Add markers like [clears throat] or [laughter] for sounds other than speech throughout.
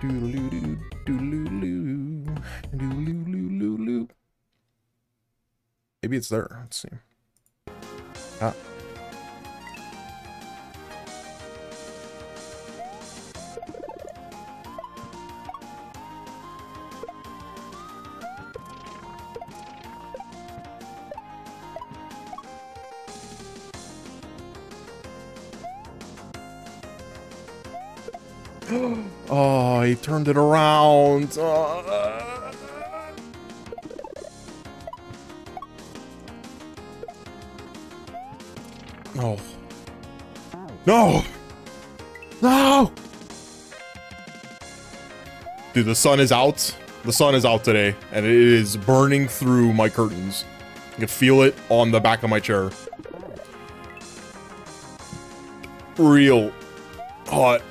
Doodaloo, doodaloo, doodaloo, Maybe it's there. Let's see. Ah. oh, he turned it around. Uh, no. No! No! Dude, the sun is out. The sun is out today, and it is burning through my curtains. I can feel it on the back of my chair. Real hot.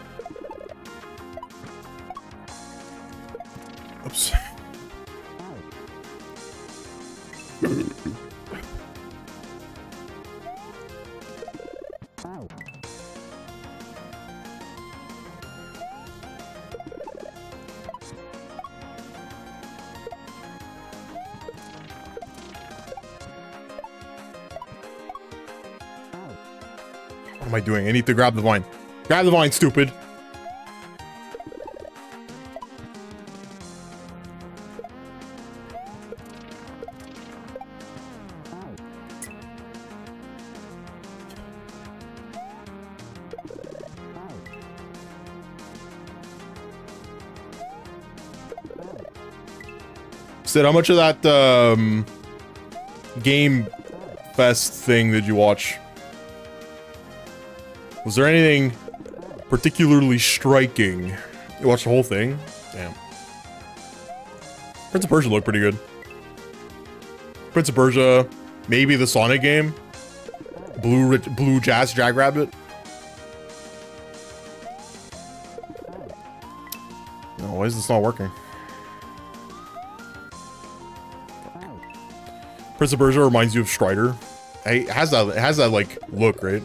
I need to grab the vine. Grab the vine, stupid. Sid, how much of that um, game fest thing did you watch? Was there anything particularly striking? You watched the whole thing? Damn. Prince of Persia looked pretty good. Prince of Persia, maybe the Sonic game. Blue Blue Jazz Jackrabbit. No, why is this not working? Prince of Persia reminds you of Strider. It has that it has that like look, right?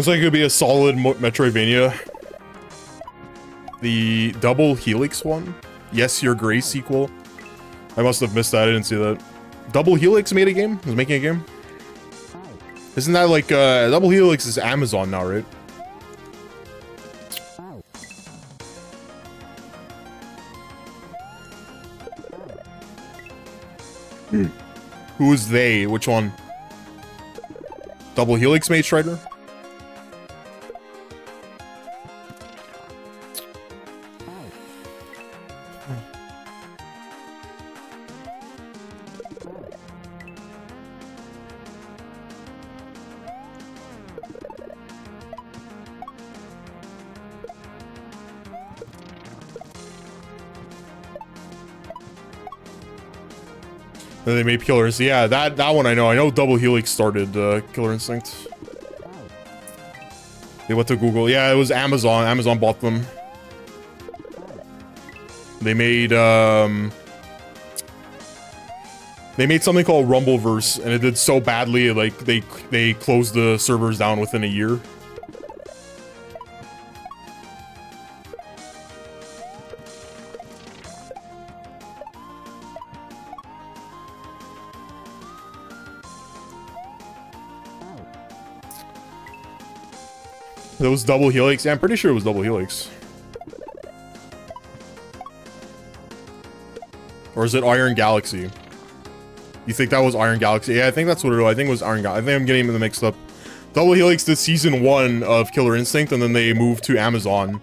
Looks like it could be a solid Metroidvania. The Double Helix one? Yes, Your Grace sequel. I must have missed that. I didn't see that. Double Helix made a game? Was making a game? Isn't that like, uh, Double Helix is Amazon now, right? Who is they? Which one? Double Helix made Strider? Then they made Killer Instinct. Yeah, that, that one I know. I know Double Helix started uh, Killer Instinct. They went to Google. Yeah, it was Amazon. Amazon bought them. They made, um... They made something called Rumbleverse, and it did so badly, like, they, they closed the servers down within a year. Was double helix. Yeah, I'm pretty sure it was double helix. Or is it Iron Galaxy? You think that was Iron Galaxy? Yeah, I think that's what it was. I think it was Iron Galaxy. I think I'm getting them mixed up. Double Helix did season one of Killer Instinct, and then they moved to Amazon.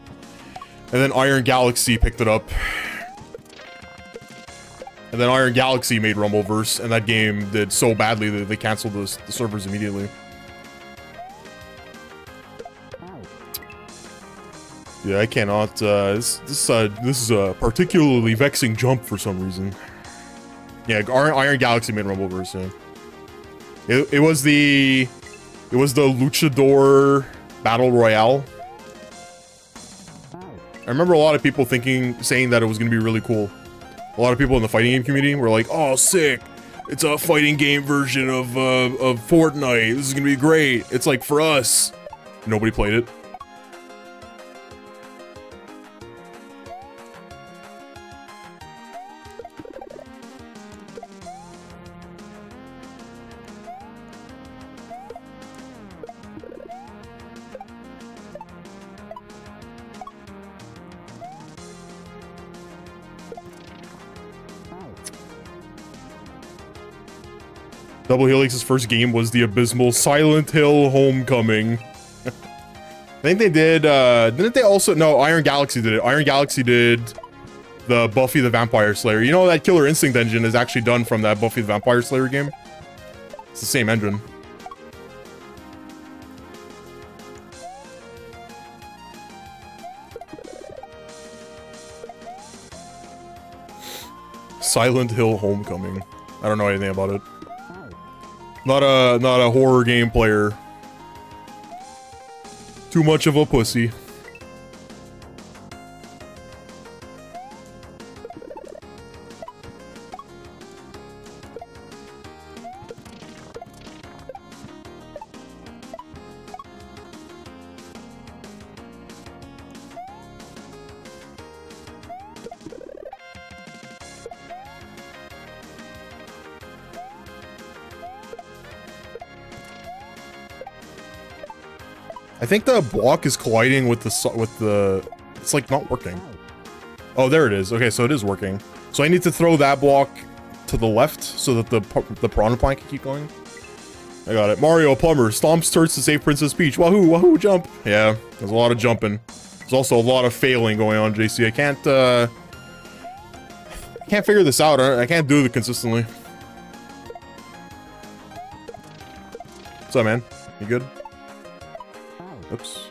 And then Iron Galaxy picked it up. And then Iron Galaxy made Rumbleverse, and that game did so badly that they canceled the, the servers immediately. Yeah, I cannot. Uh, this this uh, this is a particularly vexing jump for some reason. Yeah, Iron, Iron Galaxy made Rumbleverse. Yeah. It, it was the it was the Luchador Battle Royale. I remember a lot of people thinking, saying that it was going to be really cool. A lot of people in the fighting game community were like, "Oh, sick! It's a fighting game version of uh, of Fortnite. This is going to be great." It's like for us. Nobody played it. Double Helix's first game was the abysmal Silent Hill Homecoming. [laughs] I think they did, uh, didn't they also, no, Iron Galaxy did it. Iron Galaxy did the Buffy the Vampire Slayer. You know that Killer Instinct engine is actually done from that Buffy the Vampire Slayer game? It's the same engine. Silent Hill Homecoming. I don't know anything about it. Not a not a horror game player. Too much of a pussy. Think the block is colliding with the with the. It's like not working. Oh, there it is. Okay, so it is working. So I need to throw that block to the left so that the the piranha plant can keep going. I got it. Mario Plumber stomps turns to save Princess Peach. Wahoo! Wahoo! Jump. Yeah, there's a lot of jumping. There's also a lot of failing going on, JC. I can't. uh... I can't figure this out. I can't do it consistently. What's up, man? You good? Oops.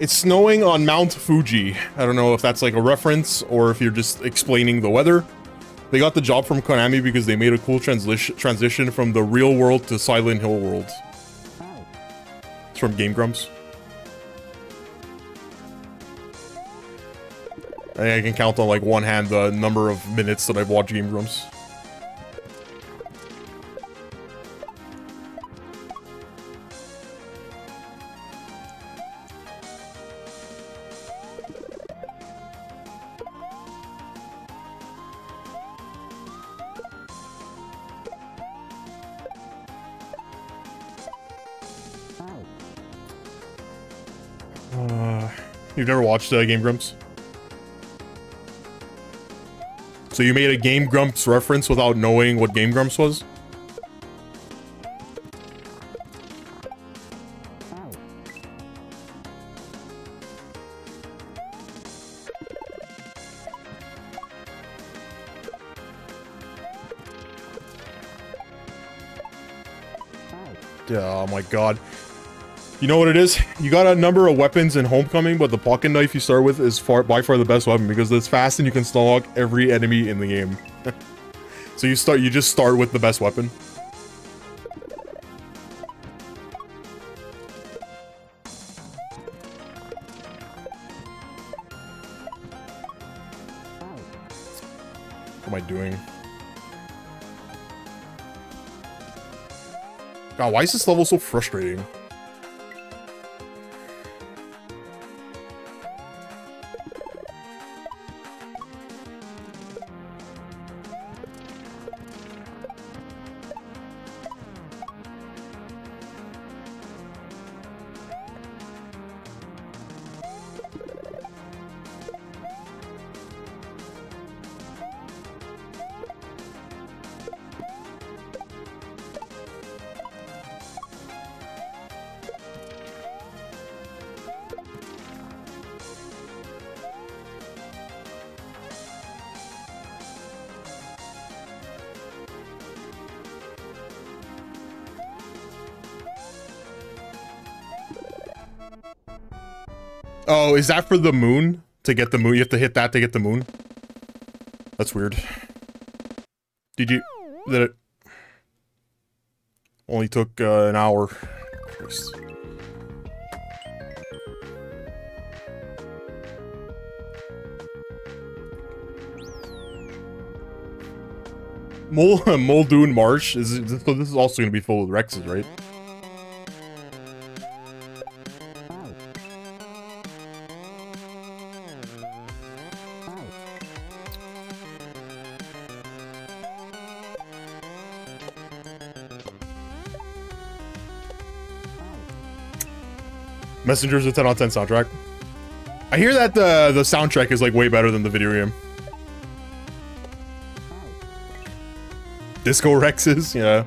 It's snowing on Mount Fuji. I don't know if that's like a reference or if you're just explaining the weather. They got the job from Konami because they made a cool transition transition from the real world to Silent Hill world. It's from Game Grumps. I can count on like one hand the number of minutes that I've watched Game Grumps. You've never watched uh, Game Grumps? So you made a Game Grumps reference without knowing what Game Grumps was? Oh my god. You know what it is? You got a number of weapons in Homecoming, but the pocket knife you start with is far by far the best weapon because it's fast and you can stalk every enemy in the game. [laughs] so you start you just start with the best weapon. What am I doing? God, why is this level so frustrating? Oh, is that for the moon? To get the moon? You have to hit that to get the moon? That's weird. Did you... Did it... Only took uh, an hour. Christ. Mul [laughs] Muldoon Marsh is so this is also going to be full of Rexes, right? Messengers a 10 on 10 soundtrack. I hear that the the soundtrack is like way better than the video game. Disco Rexes, [laughs] yeah.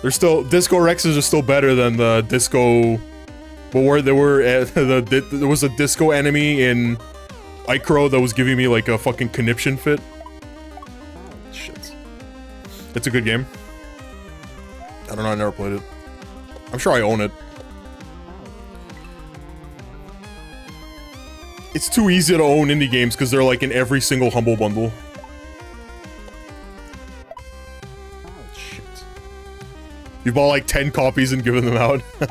They're still Disco Rexes are still better than the Disco. But where there were uh, [laughs] the there was a Disco enemy in Icro that was giving me like a fucking conniption fit. Shit. It's a good game. I don't know. I never played it. I'm sure I own it. It's too easy to own indie games because they're like in every single Humble Bundle. Oh, Shit. You bought like 10 copies and given them out. [laughs]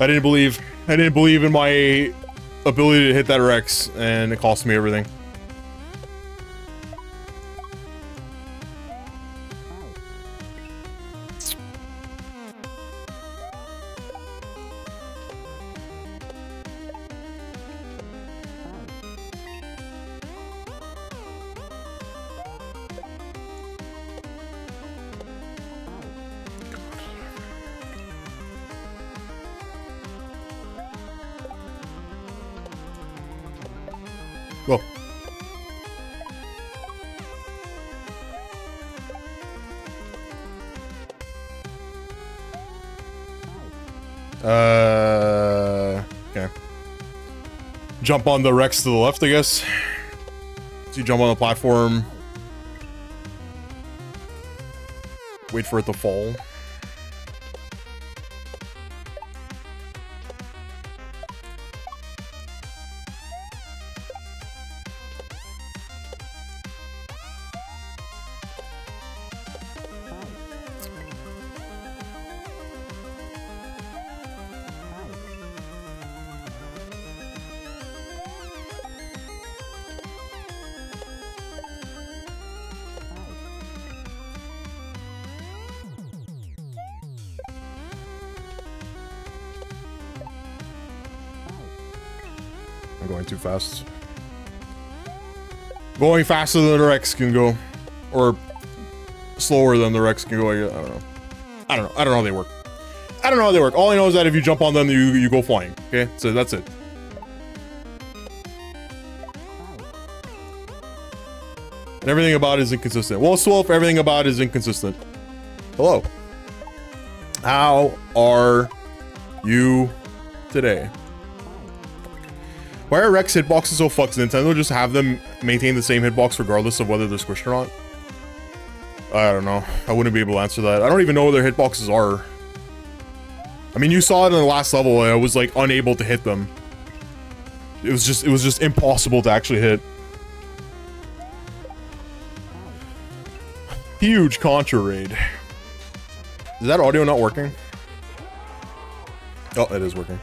I didn't believe. I didn't believe in my ability to hit that Rex, and it cost me everything. Jump on the Rex to the left, I guess. So you jump on the platform. Wait for it to fall. Fast. Going faster than the Rex can go. Or slower than the Rex can go. I don't know. I don't know. I don't know how they work. I don't know how they work. All I know is that if you jump on them, you, you go flying. Okay? So that's it. And everything about it is inconsistent. Well, Swolf, everything about it is inconsistent. Hello. How are you today? Why are Rex hitboxes so fucked? Nintendo just have them maintain the same hitbox regardless of whether they're squished or not? I don't know. I wouldn't be able to answer that. I don't even know where their hitboxes are. I mean, you saw it in the last level. I was like unable to hit them. It was just, it was just impossible to actually hit. Huge Contra raid. Is that audio not working? Oh, it is working.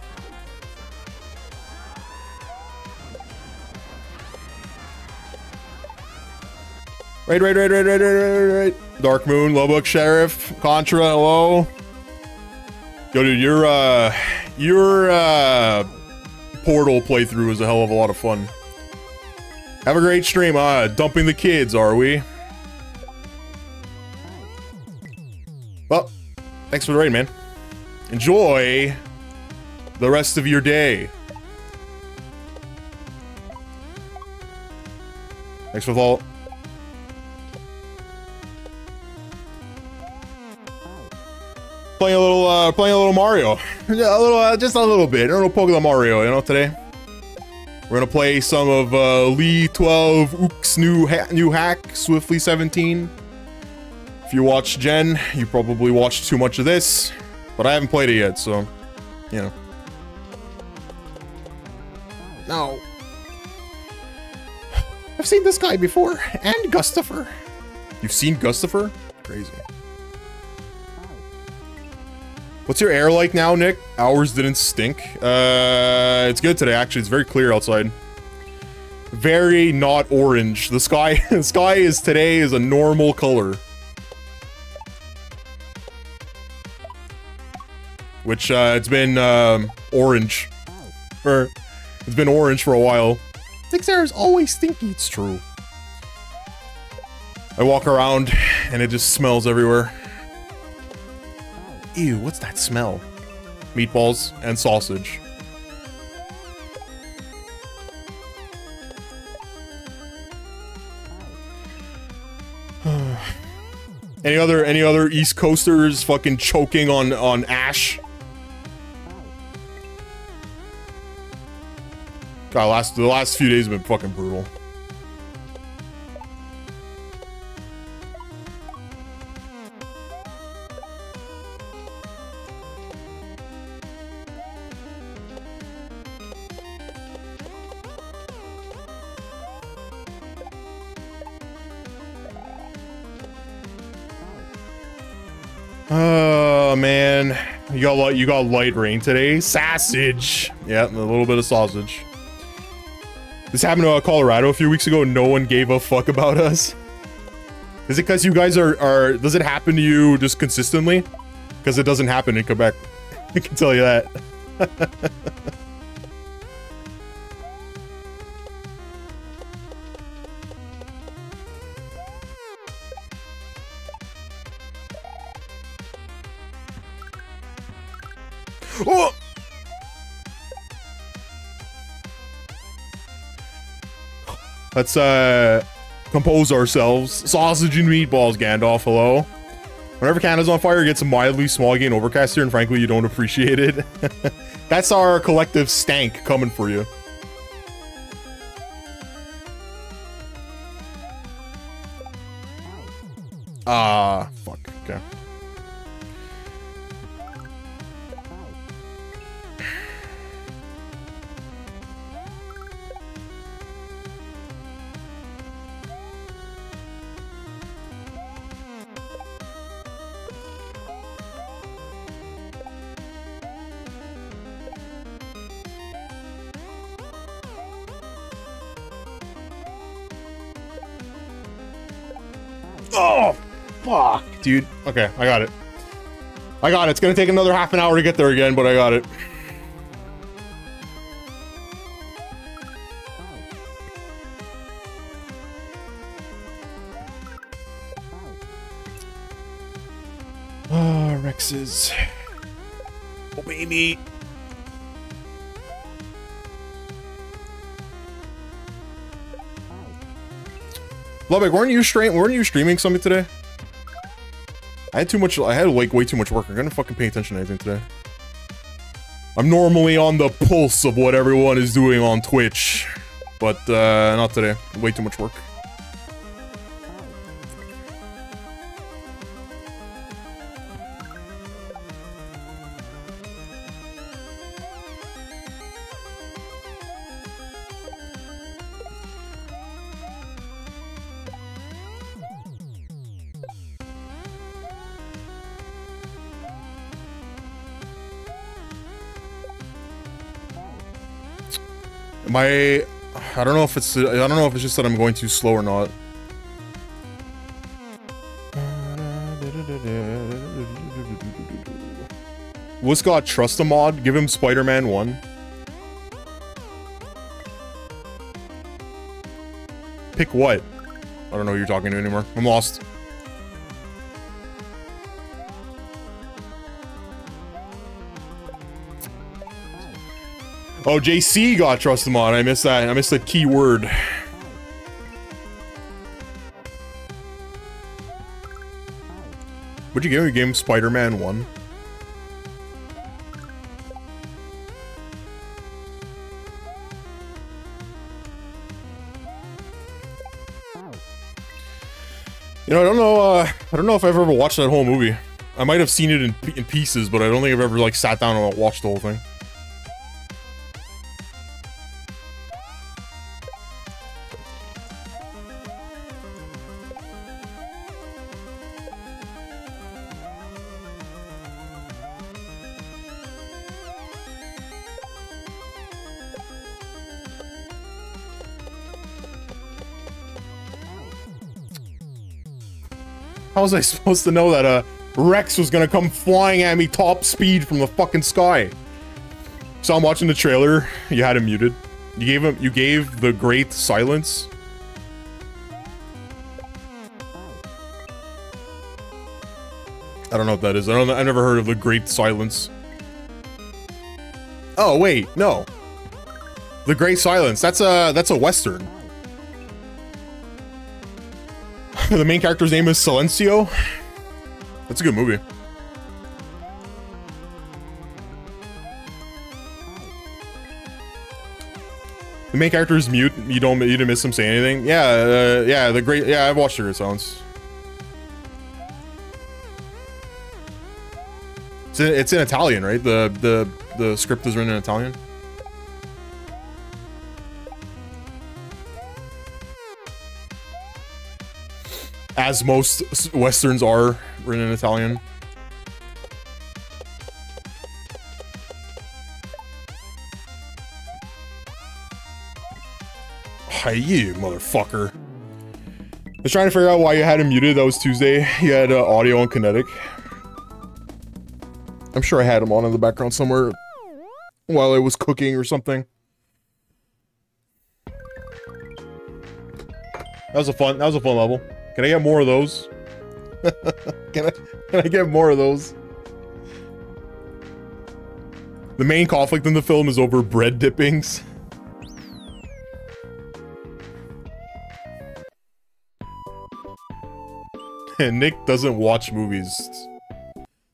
Right, right, right, right, right, right, right, right. Dark Moon, Lobuk Sheriff, Contra, hello. Yo, dude, your, uh, your, uh, Portal playthrough was a hell of a lot of fun. Have a great stream. Uh, dumping the kids, are we? Well, thanks for the raid, man. Enjoy the rest of your day. Thanks for the uh, playing a little Mario. [laughs] A little, uh, just a little bit. A little Pokemon Mario, you know, today. We're gonna play some of uh, Lee 12, Ooks new ha new hack, Swiftly 17. If you watch Jen, you probably watched too much of this, but I haven't played it yet, so, you know. No. I've seen this guy before, and Gustafer. You've seen Gustafer? Crazy. What's your air like now, Nick? Ours didn't stink. Uh, it's good today, actually. It's very clear outside. Very not orange. The sky, [laughs] the sky is today is a normal color. Which, uh, it's been, um, orange. For, it's been orange for a while. Nick's air is always stinky. It's true. I walk around and it just smells everywhere. Ew, what's that smell? Meatballs and sausage. [sighs] any other any other East Coasters fucking choking on on ash? God, last the last few days have been fucking brutal. Oh man, you got light. You got light rain today. Sausage. Yeah, a little bit of sausage. This happened to uh, Colorado a few weeks ago. No one gave a fuck about us. Is it because you guys are are? Does it happen to you just consistently? Because it doesn't happen in Quebec. [laughs] I can tell you that. [laughs] Let's, uh, compose ourselves. Sausage and meatballs, Gandalf, hello. Whenever Canada's on fire, it gets mildly smoggy and overcast here, and frankly, you don't appreciate it. [laughs] That's our collective stank coming for you. Dude. Okay, I got it. I got it. It's gonna take another half an hour to get there again, but I got it. Ah, Rexes. Oh, baby. Lubbock, weren't you stream weren't you streaming something today? I had too much I had like way too much work. I'm gonna fucking pay attention to anything today. I'm normally on the pulse of what everyone is doing on Twitch. But uh not today. Way too much work. Am I... I don't know if it's... I don't know if it's just that I'm going too slow or not. What's got trust a mod? Give him Spider-Man 1. Pick what? I don't know who you're talking to anymore. I'm lost. Oh, JC got trust mod. I missed that. I missed the key word. What'd you give me? A game Spider-Man 1? You know, I don't know, uh, I don't know if I've ever watched that whole movie. I might have seen it in, in pieces, but I don't think I've ever, like, sat down and watched the whole thing. Was I [laughs] supposed to know that uh, Rex was gonna come flying at me top speed from the fucking sky? So I'm watching the trailer. You had him muted. You gave him. You gave the great silence. I don't know what that is. I don't. I never heard of the great silence. Oh wait, no. The Great Silence. That's a that's a western. [laughs] the main character's name is Silencio. That's a good movie. The main character is mute. You don't you didn't miss him say anything. Yeah, uh, yeah. The great. Yeah, I've watched Sugar Silence. It's in, it's in Italian, right? The the the script is written in Italian. As most westerns are written in Italian. Hey, you motherfucker. I was trying to figure out why you had him muted. That was Tuesday. You had uh, audio on kinetic. I'm sure I had him on in the background somewhere while I was cooking or something. That was a fun, that was a fun level. Can I get more of those? [laughs] can I can I get more of those? The main conflict in the film is over bread dippings. [laughs] and Nick doesn't watch movies.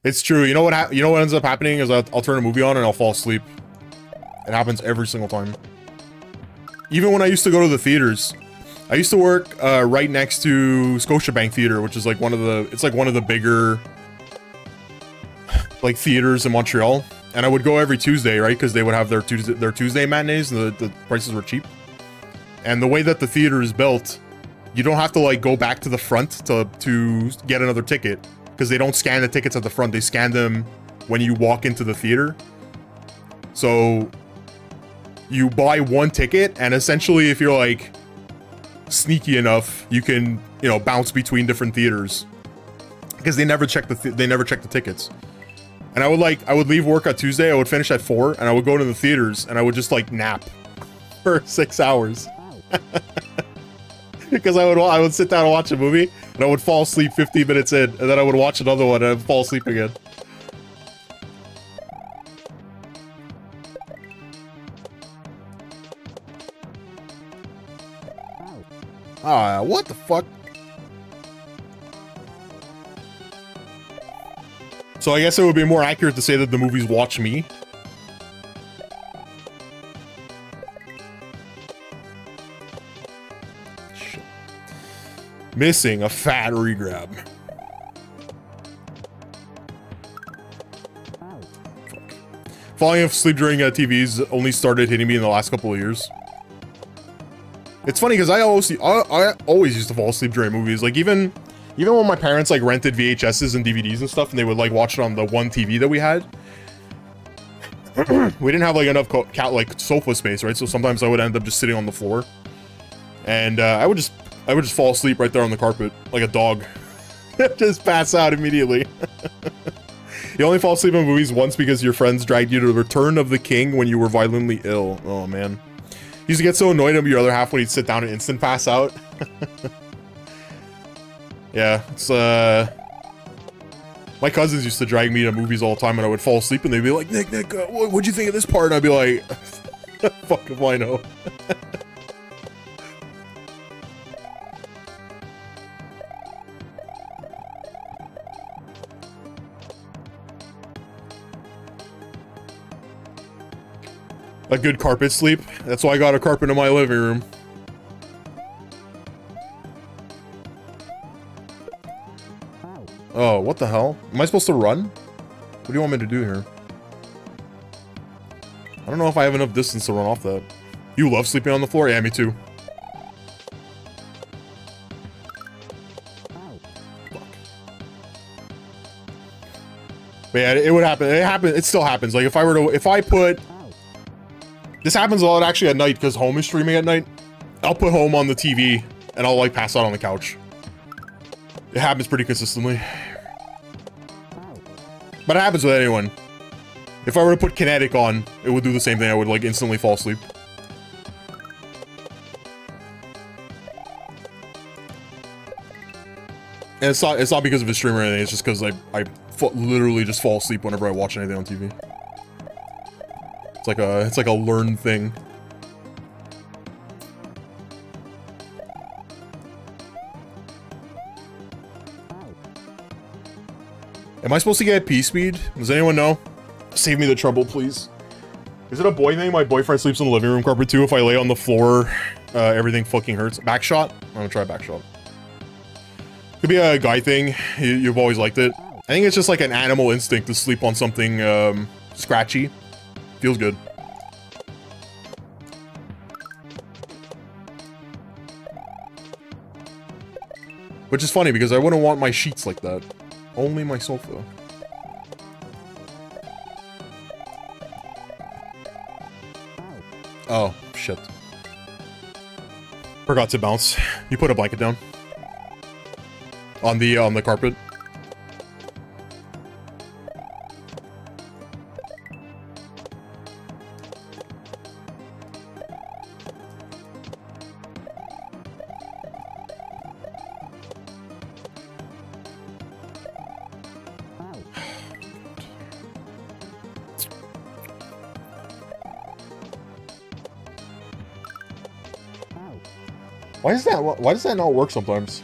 It's true. You know what? you know what ends up happening is I'll, I'll turn a movie on and I'll fall asleep. It happens every single time. Even when I used to go to the theaters, I used to work uh, right next to Scotiabank Theater, which is like one of the, it's like one of the bigger like theaters in Montreal. And I would go every Tuesday, right? Because they would have their Tuesday, their Tuesday matinees and the, the prices were cheap. And the way that the theater is built, you don't have to like go back to the front to, to get another ticket because they don't scan the tickets at the front. They scan them when you walk into the theater. So you buy one ticket and essentially if you're like, sneaky enough, you can, you know, bounce between different theaters. Because they never check the th they never check the tickets. And I would like I would leave work on Tuesday, I would finish at 4 and I would go to the theaters and I would just like nap [laughs] for 6 hours. [laughs] because I would I would sit down and watch a movie and I would fall asleep 15 minutes in and then I would watch another one and I'd fall asleep again. Ah, what the fuck? So I guess it would be more accurate to say that the movies watch me. Shit. Missing a fat regrab. Falling asleep during uh, TVs only started hitting me in the last couple of years. It's funny because I always I, I always used to fall asleep during movies. Like even even when my parents like rented VHSs and DVDs and stuff, and they would like watch it on the one TV that we had. [clears throat] we didn't have like enough cat like sofa space, right? So sometimes I would end up just sitting on the floor, and uh, I would just I would just fall asleep right there on the carpet like a dog, [laughs] just pass out immediately. [laughs] you only fall asleep in movies once because your friends dragged you to the Return of the King when you were violently ill. Oh man. Used to get so annoyed at your other half when he'd sit down and instant pass out. [laughs] yeah, it's uh. My cousins used to drag me to movies all the time, and I would fall asleep, and they'd be like, "Nick, Nick, uh, what'd you think of this part?" And I'd be like, [laughs] "Fuck if I know." [laughs] a good carpet sleep. That's why I got a carpet in my living room. Oh, what the hell? Am I supposed to run? What do you want me to do here? I don't know if I have enough distance to run off that. You love sleeping on the floor? Yeah, me too. But yeah, it would happen. It happen. It still happens. Like if I were to, if I put this happens a lot actually at night because home is streaming at night. I'll put home on the TV and I'll like pass out on the couch. It happens pretty consistently. But it happens with anyone. If I were to put kinetic on, it would do the same thing. I would like instantly fall asleep. And it's not, it's not because of a stream or anything. It's just because I, I literally just fall asleep whenever I watch anything on TV. It's like a it's like a learned thing. Am I supposed to get P-Speed? Does anyone know? Save me the trouble, please. Is it a boy thing? My boyfriend sleeps in the living room carpet too. If I lay on the floor, uh, everything fucking hurts. Back shot? I'm gonna try back shot. Could be a guy thing. You, have always liked it. I think it's just like an animal instinct to sleep on something um, scratchy. Feels good. Which is funny because I wouldn't want my sheets like that. Only my sofa. Oh, shit. Forgot to bounce. You put a blanket down. On the, on the carpet. Why does that not work sometimes?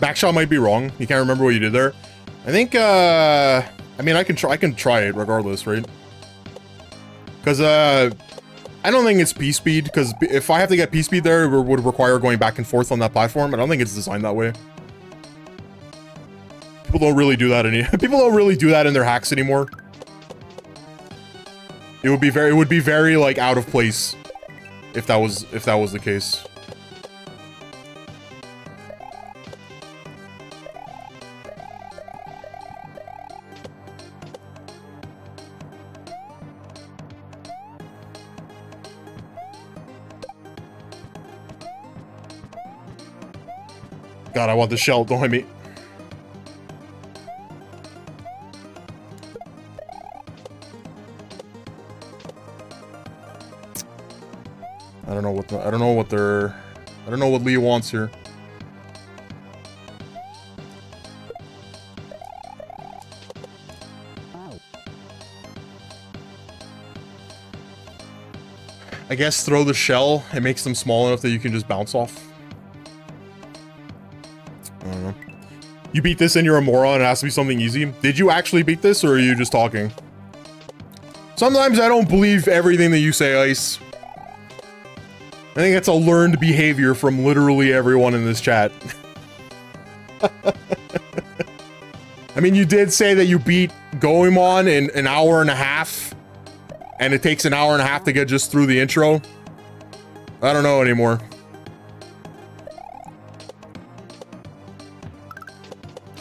Backshot might be wrong. You can't remember what you did there. I think uh I mean I can try I can try it regardless, right? Cause uh I don't think it's P-Speed, because if I have to get P-Speed there, it would require going back and forth on that platform. I don't think it's designed that way. People don't really do that any- [laughs] People don't really do that in their hacks anymore. It would be very- it would be very, like, out of place if that was- if that was the case. God, I want the shell. Don't hit me. I don't know what the, I don't know what they're I don't know what Lee wants here. I guess throw the shell. It makes them small enough that you can just bounce off. You beat this and you're a moron, it has to be something easy. Did you actually beat this, or are you just talking? Sometimes I don't believe everything that you say, Ice. I think that's a learned behavior from literally everyone in this chat. [laughs] I mean, you did say that you beat Goemon in an hour and a half, and it takes an hour and a half to get just through the intro. I don't know anymore.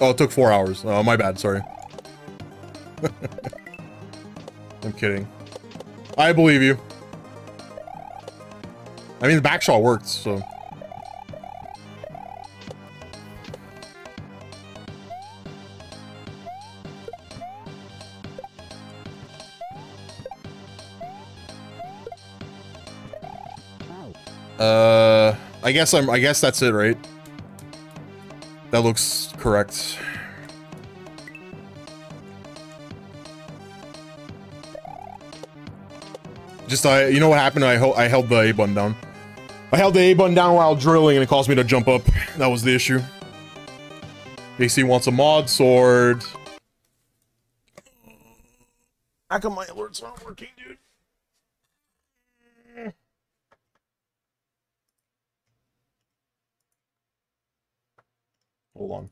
Oh, it took four hours. Oh, my bad. Sorry. [laughs] I'm kidding. I believe you. I mean, the backshot worked, so... Uh, I guess I'm. I guess that's it, right? That looks correct. Just I, you know what happened? I I held the A button down. I held the A button down while drilling, and it caused me to jump up. That was the issue. AC wants a mod sword. How come my alert's not working, dude? Hold on.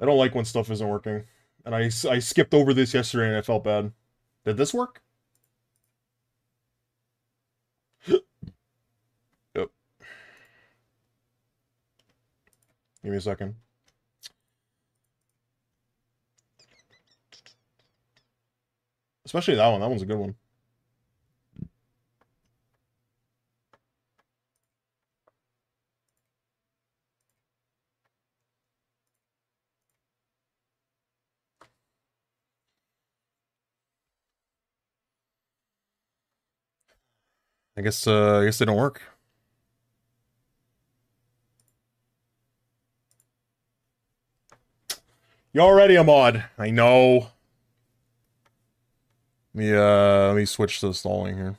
I don't like when stuff isn't working. And I, I skipped over this yesterday and I felt bad. Did this work? [gasps] yep. Give me a second. Especially that one. That one's a good one. I guess uh, I guess they don't work. You're already a mod. I know. Let me uh let me switch to stalling here.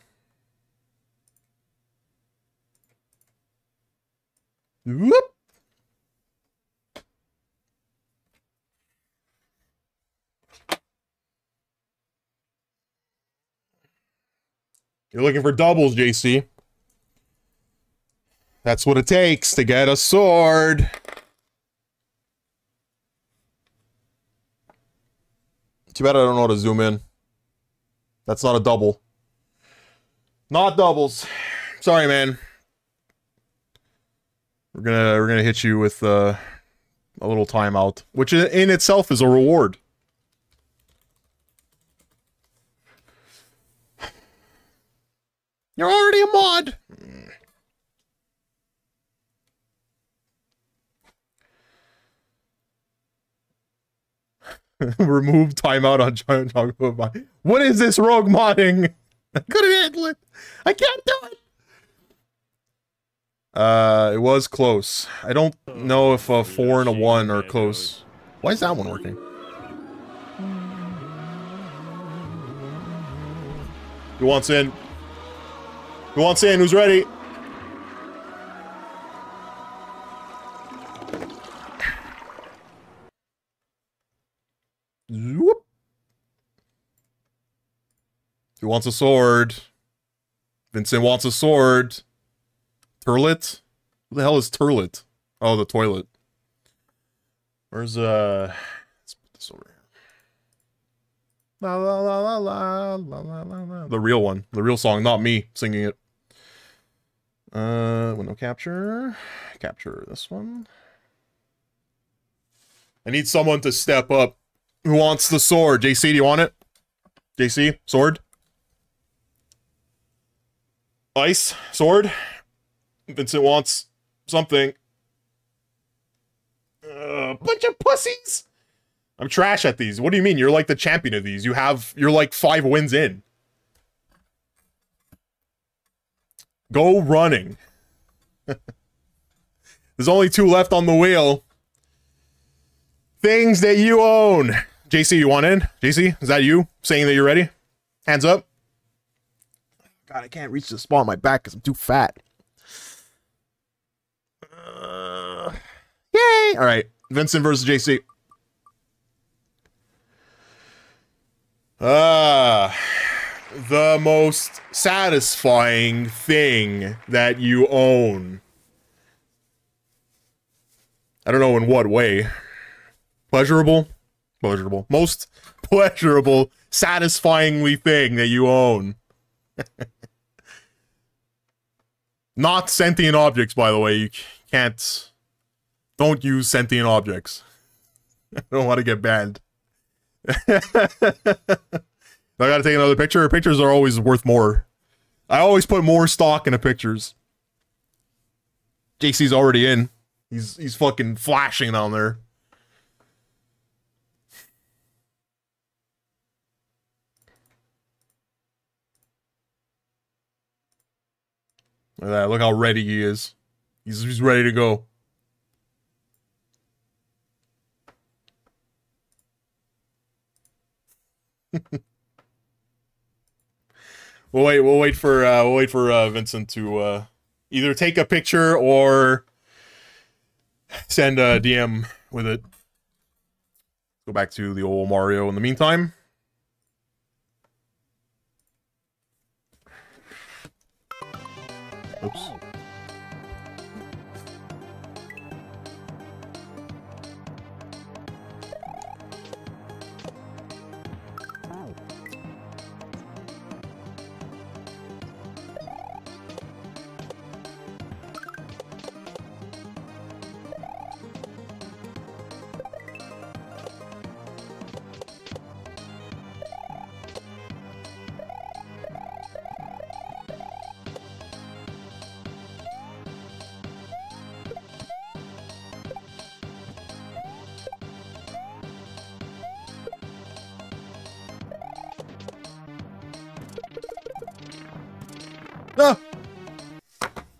Whoop. You're looking for doubles, JC. That's what it takes to get a sword. Too bad I don't know how to zoom in. That's not a double. Not doubles. Sorry, man. We're gonna we're gonna hit you with uh, a little timeout, which in itself is a reward. You're already a mod. [laughs] Remove timeout on Giant Chocolate What is this rogue modding? [laughs] I couldn't handle it. I can't do it. Uh, it was close. I don't know if a four and a one are close. Why is that one working? Who wants in? Who wants in? Who's ready? Whoop. Who wants a sword? Vincent wants a sword. Turlet? Who the hell is Turlet? Oh, the toilet. Where's, uh... Let's put this over here. La la la la la la la la. The real one. The real song, not me singing it. Uh, window capture. Capture this one. I need someone to step up. Who wants the sword? JC, do you want it? JC, sword? Ice, sword? Vincent wants something. Uh, bunch of pussies! I'm trash at these. What do you mean? You're like the champion of these. You have, you're like five wins in. Go running. [laughs] There's only two left on the wheel. Things that you own. JC, you want in? JC, is that you saying that you're ready? Hands up. God, I can't reach the spot on my back because I'm too fat. Uh, yay! All right, Vincent versus JC. Ah, the most satisfying thing that you own. I don't know in what way. Pleasurable? Pleasurable. Most pleasurable, satisfyingly thing that you own. [laughs] Not sentient objects, by the way. You can't... Don't use sentient objects. [laughs] I don't want to get banned. [laughs] I gotta take another picture. Pictures are always worth more. I always put more stock into pictures. JC's already in. He's he's fucking flashing down there. Look at that. Look how ready he is. He's, he's ready to go. [laughs] we'll wait. We'll wait for. Uh, we'll wait for uh, Vincent to uh, either take a picture or send a DM with it. Go back to the old Mario in the meantime. Oops.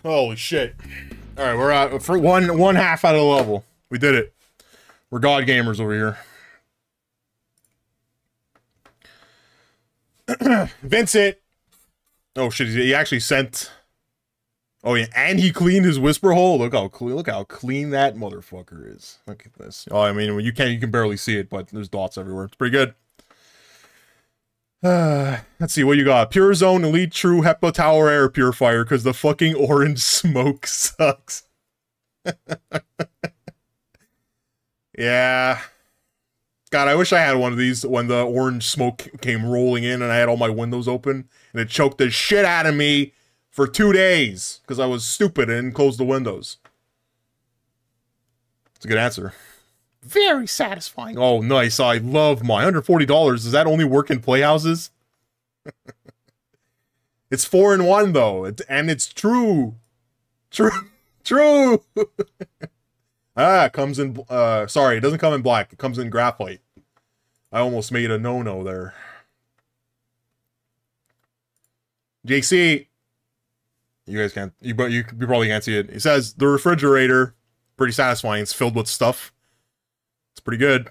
Holy shit. Alright, we're at for one one half out of the level. We did it. We're god gamers over here. [clears throat] Vincent. Oh shit, he actually sent Oh yeah, and he cleaned his whisper hole. Look how clean look how clean that motherfucker is. Look at this. Oh, I mean you can you can barely see it, but there's dots everywhere. It's pretty good. Uh, [sighs] let's see what you got. Pure Zone Elite True HEPA Tower Air Purifier because the fucking [laughs] orange smoke sucks. [laughs] yeah. God, I wish I had one of these when the orange smoke came rolling in and I had all my windows open and it choked the shit out of me for two days because I was stupid and closed the windows. It's a good answer. Very satisfying. Oh, nice. I love my $140. Does that only work in playhouses? [laughs] it's four in one, though. And it's true. True. [laughs] True. [laughs] ah, comes in... Uh, sorry, it doesn't come in black. It comes in graphite. I almost made a no-no there. JC. You guys can't... You, you, you probably can't see it. It says, the refrigerator, pretty satisfying. It's filled with stuff. Pretty good.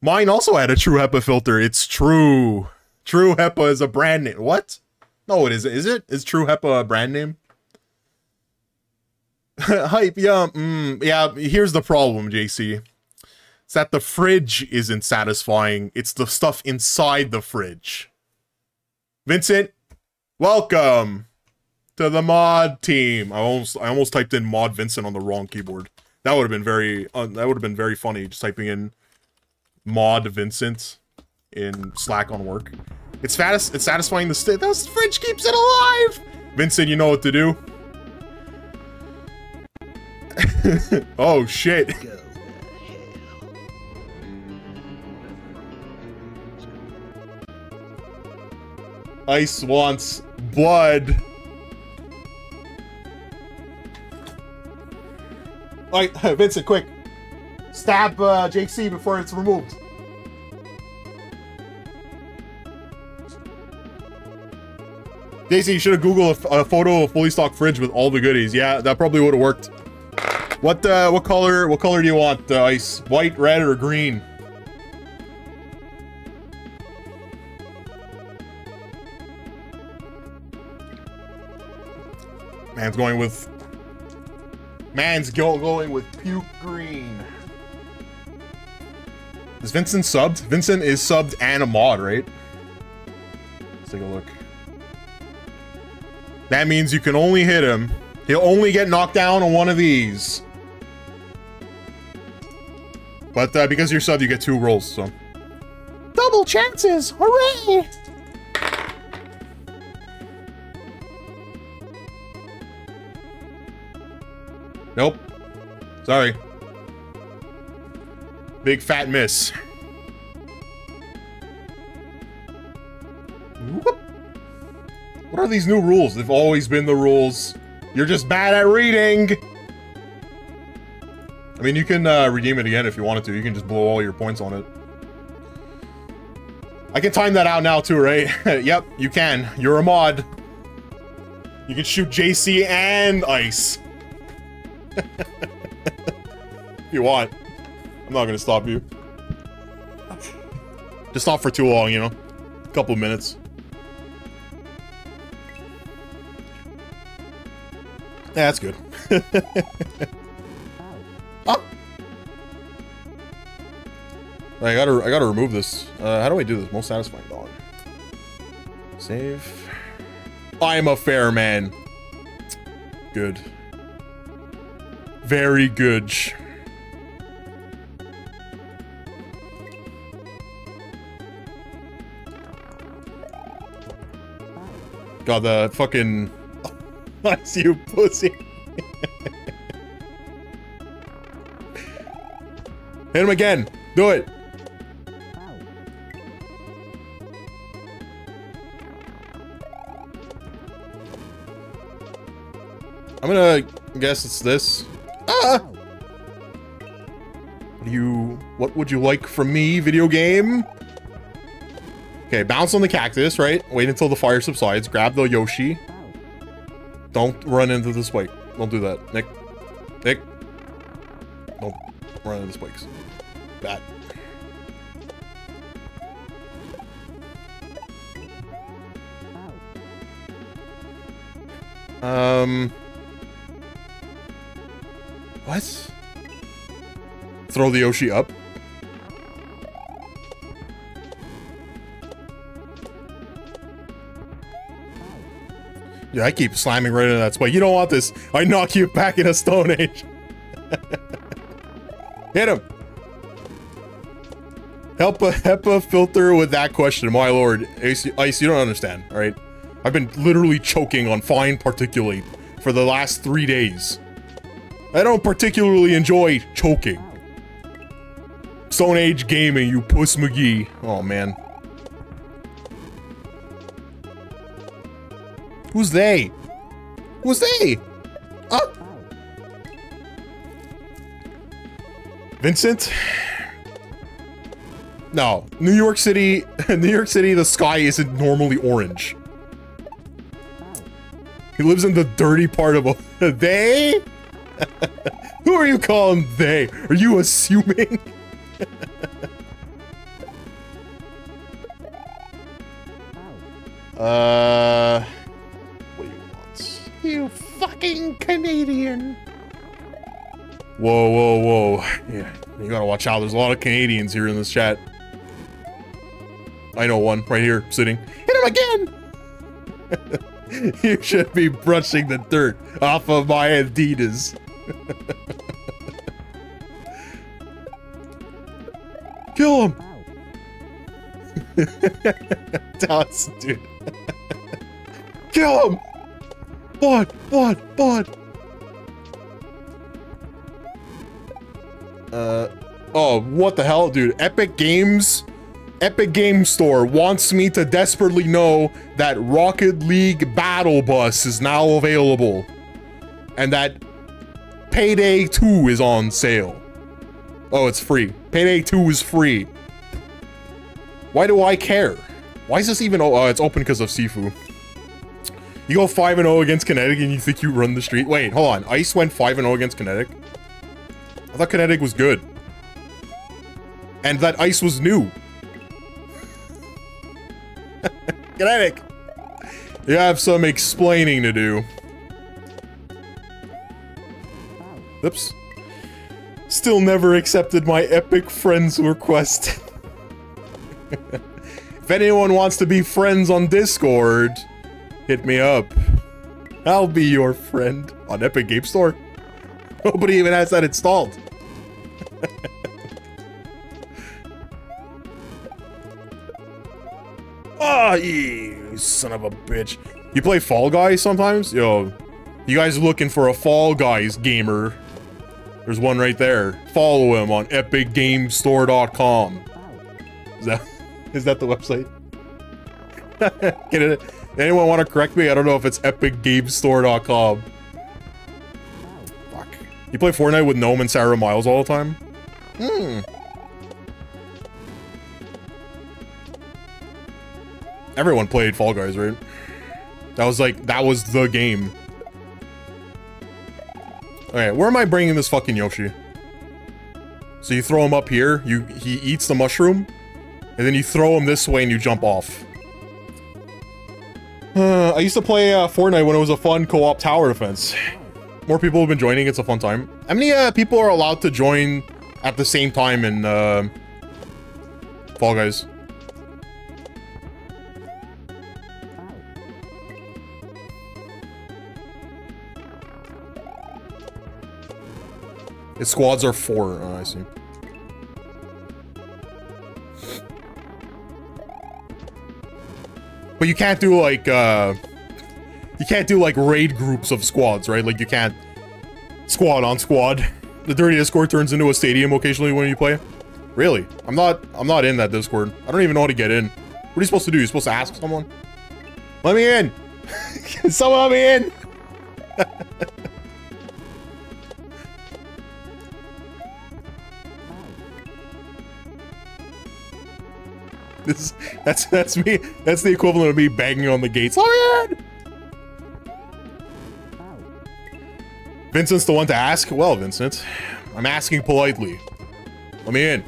Mine also had a True HEPA filter. It's true. True HEPA is a brand name. What? No, it. Is it? Is True HEPA a brand name? [laughs] Hype, yeah. Mm, yeah, here's the problem, JC. It's that the fridge isn't satisfying. It's the stuff inside the fridge. Vincent, welcome to the mod team. I almost I almost typed in mod Vincent on the wrong keyboard. That would have been very uh, that would have been very funny just typing in mod Vincent in Slack on work. It's it's satisfying the state. This fridge keeps it alive. Vincent, you know what to do. [laughs] oh shit. Ice wants blood. Alright, [laughs] Vincent, quick. Stab uh, JC before it's removed. Daisy, you should have Googled a, photo of a fully stocked fridge with all the goodies. Yeah, that probably would have worked. What uh, what color what color do you want, uh, Ice? White, red, or green? Man's going with Man's go going with puke green. Is Vincent subbed? Vincent is subbed and a mod, right? Let's take a look. That means you can only hit him. He'll only get knocked down on one of these. But uh, because you're subbed, you get two rolls, so. Double chances! Hooray! Nope. Sorry. Big fat miss. Whoop. What are these new rules? They've always been the rules. You're just bad at reading! I mean, you can uh, redeem it again if you wanted to. You can just blow all your points on it. I can time that out now too, right? [laughs] yep, you can. You're a mod. You can shoot JC and Ice. If you want. I'm not gonna stop you. Just stop for too long, you know? A couple minutes. Yeah, that's good. oh! [laughs] I gotta, I gotta remove this. Uh, how do I do this? Most satisfying dog. Save. I'm a fair man. Good. Very good. God, the fucking... [laughs] See you, pussy. Hit him again. Do it. I'm gonna guess it's this. What would you like from me, video game? Okay, bounce on the cactus, right? Wait until the fire subsides. Grab the Yoshi. Don't run into the spike. Don't do that. Nick. Nick. Don't run into the spikes. Bad. Um... What? Throw the Yoshi up? Yeah, I keep slamming right into that spot. You don't want this. I knock you back in a Stone Age. [laughs] Hit him. Help a HEPA filter with that question, my lord. Ice, Ice, you don't understand, alright? I've been literally choking on fine particulate for the last three days. I don't particularly enjoy choking. Stone Age gaming, you puss McGee. Oh, man. Who's they? Who's they? Oh. Vincent? No. New York City, [laughs] New York City, the sky isn't normally orange. He lives in the dirty part of a- [laughs] They? [laughs] Who are you calling they? Are you assuming? uh... Whoa, whoa, whoa. Yeah, you gotta watch out. There's a lot of Canadians here in this chat. I know one, right here, sitting. Hit him again! [laughs] you should be brushing the dirt off of my Adidas. [laughs] Kill him! [laughs] Dallas, dude. Kill him! Blood, blood, blood! Uh, oh, what the hell, dude? Epic Games? Epic Game Store wants me to desperately know that Rocket League Battle Bus is now available. And that Payday 2 is on sale. Oh, it's free. Payday 2 is free. Why do I care? Why is this even- oh, it's open because of Sifu. You go 5-0 against Kinetic and you think you run the street? Wait, hold on. Ice went 5-0 against Kinetic? I thought Kinetic was good. And that Ice was new. [laughs] Kinetic! You have some explaining to do. Oops. Still never accepted my epic friends request. [laughs] if anyone wants to be friends on Discord, hit me up. I'll be your friend on Epic Game Store. [laughs] Nobody even has that installed. [laughs] Ah, oh, you son of a bitch. You play Fall Guys sometimes? Yo, you guys looking for a Fall Guys gamer? There's one right there. Follow him on epicgamestore.com. Is that [laughs] is that the website? [laughs] Get it? Anyone want to correct me? I don't know if it's epicgamestore.com. Fuck. You play Fortnite with Gnome and Sarah Miles all the time? Hmm. Everyone played Fall Guys, right? That was like, that was the game. Okay, where am I bringing this fucking Yoshi? So you throw him up here, you he eats the mushroom, and then you throw him this way and you jump off. Uh, [sighs] I used to play uh, Fortnite when it was a fun co-op tower defense. More people have been joining, it's a fun time. How many uh, people are allowed to join at the same time in uh, Fall Guys? Its squads are four. Oh, I see. But you can't do like, uh... You can't do like raid groups of squads, right? Like you can't squad on squad. [laughs] The dirty Discord turns into a stadium occasionally when you play. Really? I'm not, I'm not in that Discord. I don't even know how to get in. What are you supposed to do? You're supposed to ask someone? Let me in! [laughs] someone let me in! [laughs] This that's that's me. That's the equivalent of me banging on the gates. Let me in. Vincent's the one to ask. Well, Vincent, I'm asking politely. Let me in.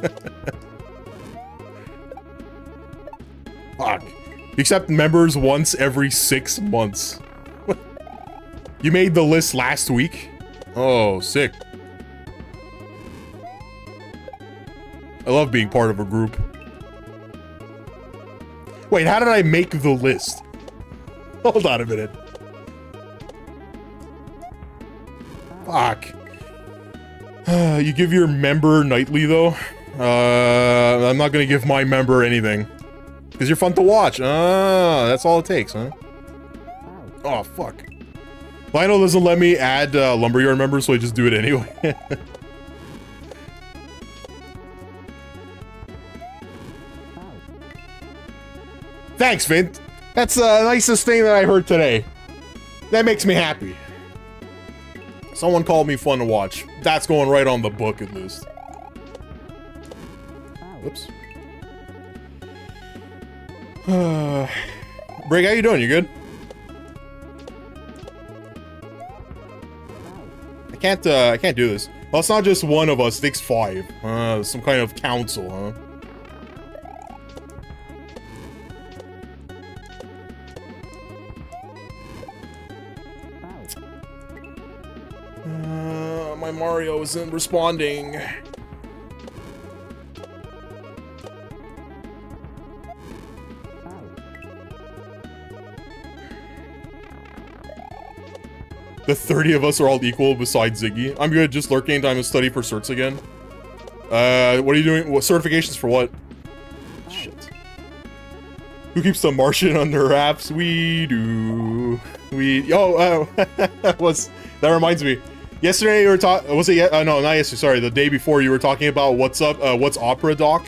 [laughs] Fuck. You accept members once every six months. [laughs] you made the list last week? Oh, sick. I love being part of a group. Wait, how did I make the list? [laughs] Hold on a minute. Fuck. [sighs] you give your member nightly, though? Uh, I'm not gonna give my member anything. Because you're fun to watch. Ah, that's all it takes, huh? Oh, fuck. Lionel doesn't let me add uh, Lumberyard members, so I just do it anyway. [laughs] Thanks, Vint. That's the nicest thing that I heard today. That makes me happy. Someone called me fun to watch. That's going right on the book, at least. Whoops. [sighs] Brig, how you doing? You good? I can't, uh, I can't do this. Well, it's not just one of us, it takes five. Uh, some kind of council, huh? Mario isn't responding. The 30 of us are all equal besides Ziggy. I'm good, just lurking time to study for certs again. Uh, what are you doing? What certifications for what? Shit. Who keeps the Martian [laughs] under wraps? We do. We. Oh, uh, [laughs] was that reminds me. Yesterday you were talking. Was it? Uh, no, not yesterday. Sorry, the day before you were talking about what's up. Uh, what's Opera Doc?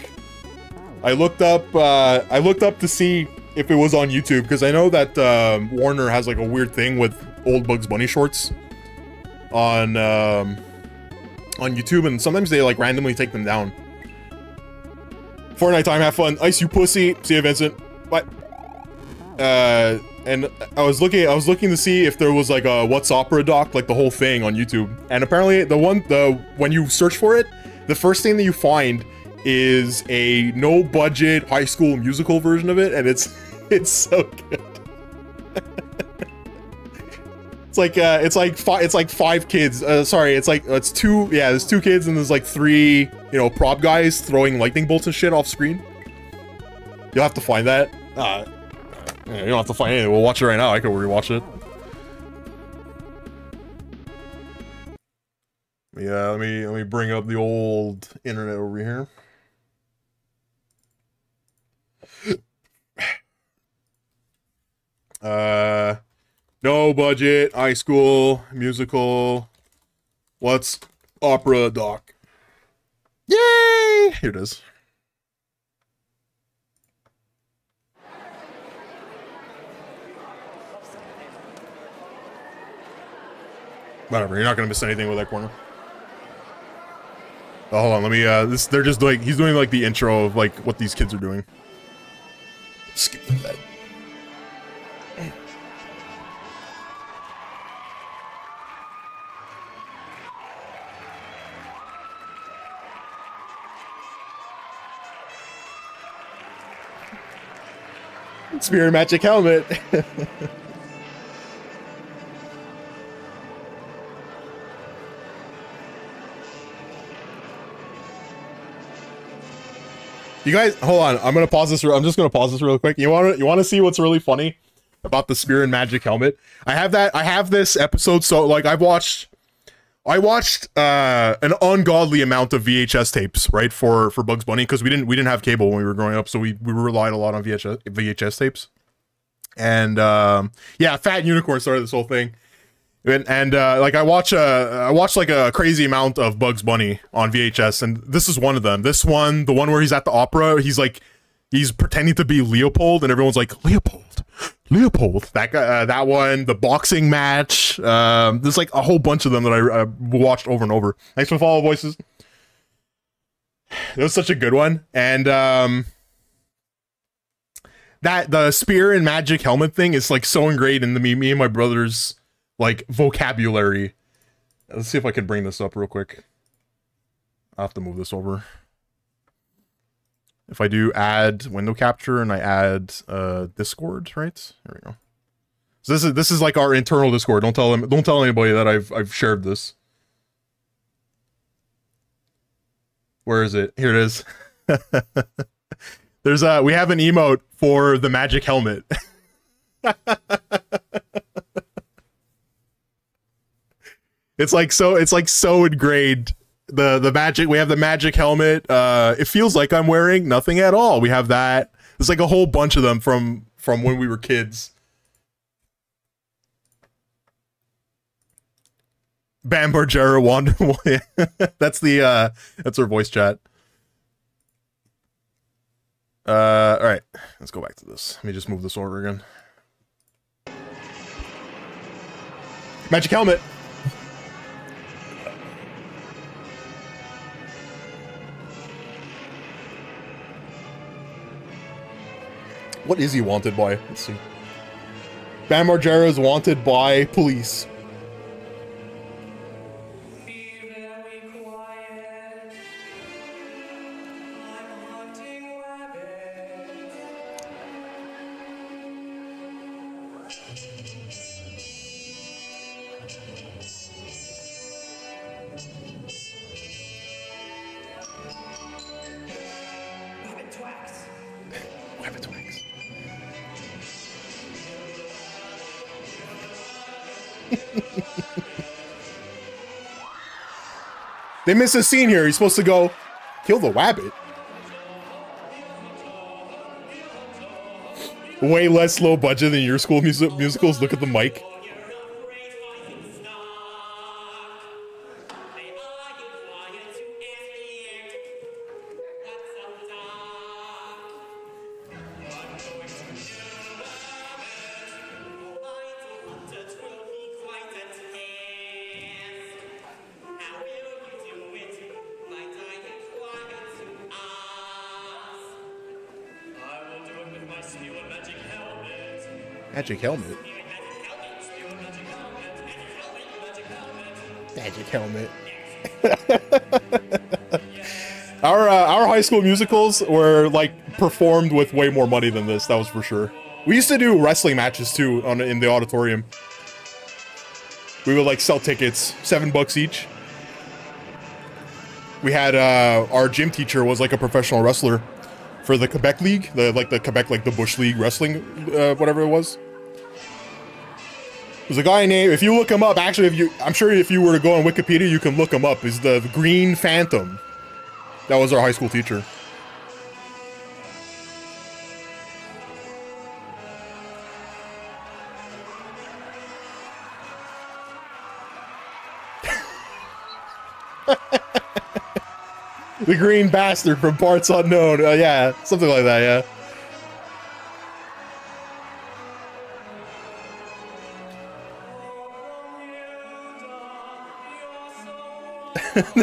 I looked up. Uh, I looked up to see if it was on YouTube because I know that uh, Warner has like a weird thing with old Bugs Bunny shorts on um, on YouTube, and sometimes they like randomly take them down. Fortnite time. Have fun. Ice, you pussy. See you, Vincent. Bye. Uh and I was looking I was looking to see if there was like a what's opera doc like the whole thing on YouTube. And apparently the one the when you search for it the first thing that you find is a no budget high school musical version of it and it's [laughs] it's so good. [laughs] It's like uh it's like five it's like five kids uh sorry it's like it's two yeah there's two kids and there's like three you know prop guys throwing lightning bolts and shit off screen. You'll have to find that. Uh yeah, you don't have to find anything. We'll watch it right now. I can rewatch it. Yeah, let me let me bring up the old internet over here. [coughs] Uh, no budget, high school, musical. What's opera doc? Yay! Here it is. Whatever. You're not going to miss anything with that corner. Oh, hold on. Let me, uh, this, they're just like, he's doing like the intro of like what these kids are doing. Skip that. Spirit Magic Helmet. [laughs] You guys, hold on. I'm gonna pause this. I'm just gonna pause this real quick. You want you want to see what's really funny about the spear and magic helmet? I have that. I have this episode. So like I've watched, I watched uh, an ungodly amount of VHS tapes, right for for Bugs Bunny because we didn't we didn't have cable when we were growing up, so we we relied a lot on VHS VHS tapes. And um, yeah, Fat Unicorn started this whole thing and, and uh, like I watch a I watch like a crazy amount of Bugs Bunny on VHS, and this is one of them. This one, the one where he's at the opera, he's like he's pretending to be Leopold, and everyone's like Leopold, Leopold. That guy, uh, that one, the boxing match. Um, there's like a whole bunch of them that I watched over and over. Thanks for follow voices. It was such a good one, and um, that the spear and magic helmet thing is like so ingrained in the me, me and my brothers like vocabulary. Let's see if I can bring this up real quick. I'll have to move this over. If I do add window capture and I add uh, Discord, right? Here we go. So this is this is like our internal Discord. Don't tell them. Don't tell anybody that I've I've shared this. Where is it? Here it is. [laughs] There's a we have an emote for the magic helmet. [laughs] It's like so. It's like so ingrained. The the magic. We have the magic helmet. Uh, it feels like I'm wearing nothing at all. We have that. There's like a whole bunch of them from from when we were kids. Bam Margera Wanda. [laughs] that's the uh that's our voice chat. Uh all right. Let's go back to this. Let me just move this over again. Magic helmet. What is he wanted by? Let's see. Bam Margera is wanted by police. [laughs] They miss a scene here. He's supposed to go kill the wabbit. Way less low budget than your school music musicals. Look at the mic. Magic helmet. Magic helmet. [laughs] our uh, our high school musicals were like performed with way more money than this. That was for sure. We used to do wrestling matches too on in the auditorium. We would like sell tickets, seven bucks each. We had uh, our gym teacher was like a professional wrestler for the Quebec League, the like the Quebec like the Bush League wrestling, uh, whatever it was. There's a guy named, if you look him up, actually, if you, I'm sure if you were to go on Wikipedia, you can look him up. Is the, Green Phantom. That was our high school teacher. [laughs] the Green Bastard from Parts Unknown. Uh, yeah, something like that, yeah.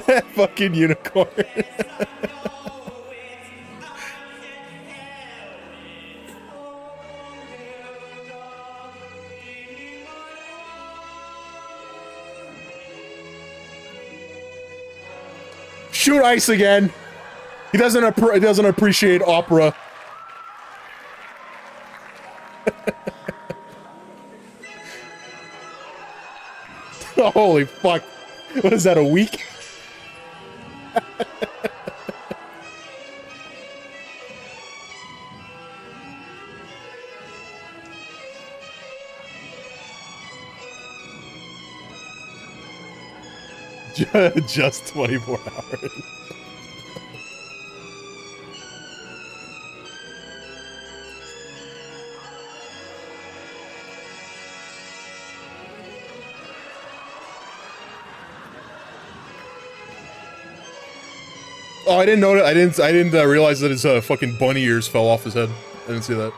That fucking unicorn. Shoot ice again. He doesn't he doesn't appreciate opera. [laughs] Holy fuck. What is that, a week? [laughs] Just 24 hours. Oh, I didn't know that. I didn't. I didn't uh, realize that his uh, fucking bunny ears fell off his head. I didn't see that.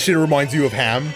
Shit reminds you of Ham.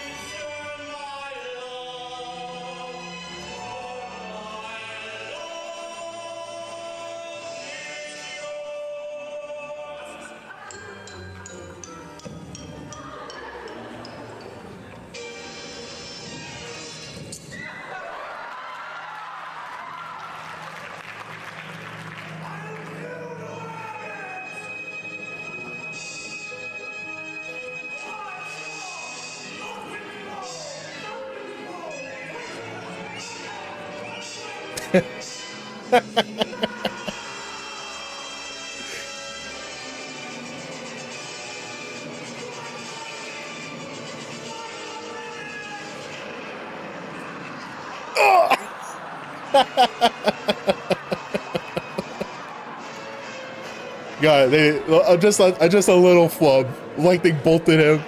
God, they uh, just uh, just a little flub, like they bolted him.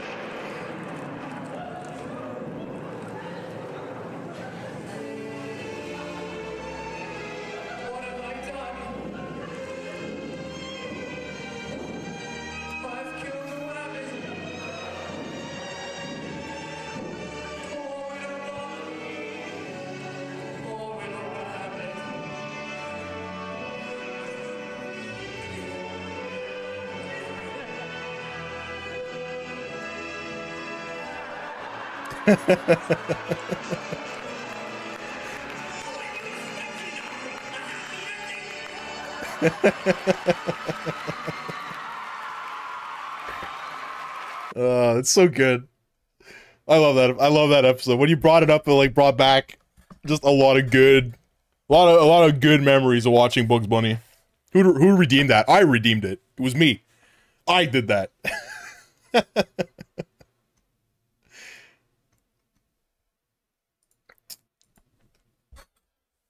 [laughs] uh, it's so good. I love that. I love that episode. When you brought it up, it like brought back just a lot of good, a lot of a lot of good memories of watching Bugs Bunny. Who who redeemed that? I redeemed it. It was me. I did that. [laughs]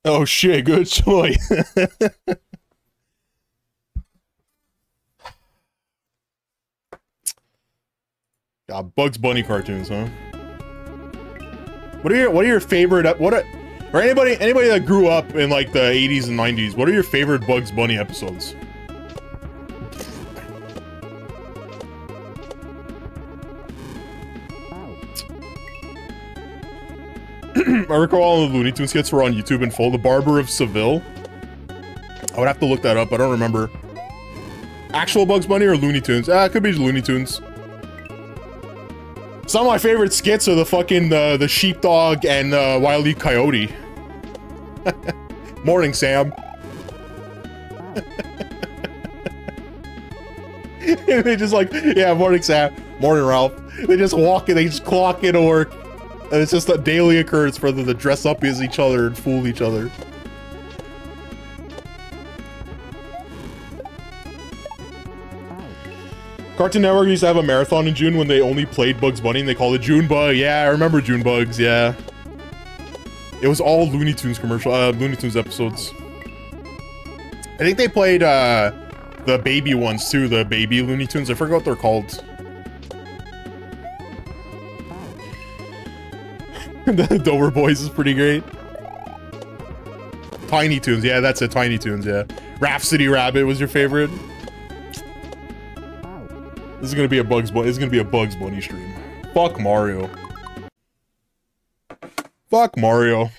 oh shit! Good choice. [laughs] God, Bugs Bunny cartoons, huh? What are your What are your favorite? Uh, what are, or anybody anybody that grew up in like the 80s and 90s? What are your favorite Bugs Bunny episodes? [clears throat] I recall all the Looney Tunes skits were on YouTube in full. The Barber of Seville. I would have to look that up. I don't remember. Actual Bugs Bunny or Looney Tunes? Ah, it could be Looney Tunes. Some of my favorite skits are the fucking uh, the sheepdog and uh, Wiley Coyote. [laughs] Morning, Sam. [laughs] they just like, yeah, morning, Sam. Morning, Ralph. They just walk in, they just clock into work. And it's just a daily occurrence for them to dress up as each other and fool each other. Cartoon Network used to have a marathon in June when they only played Bugs Bunny and they called it June Bug. Yeah, I remember June Bugs, yeah. It was all Looney Tunes commercial, uh, Looney Tunes episodes. I think they played, uh, the baby ones too, the baby Looney Tunes. I forgot what they're called. [laughs] the Dover Boys is pretty great. Tiny Toons, yeah, that's it, Tiny Toons, yeah. Rhapsody Rabbit was your favorite. This is gonna be a Bugs Bunny. This is gonna be a Bugs Bunny stream. Fuck Mario. Fuck Mario.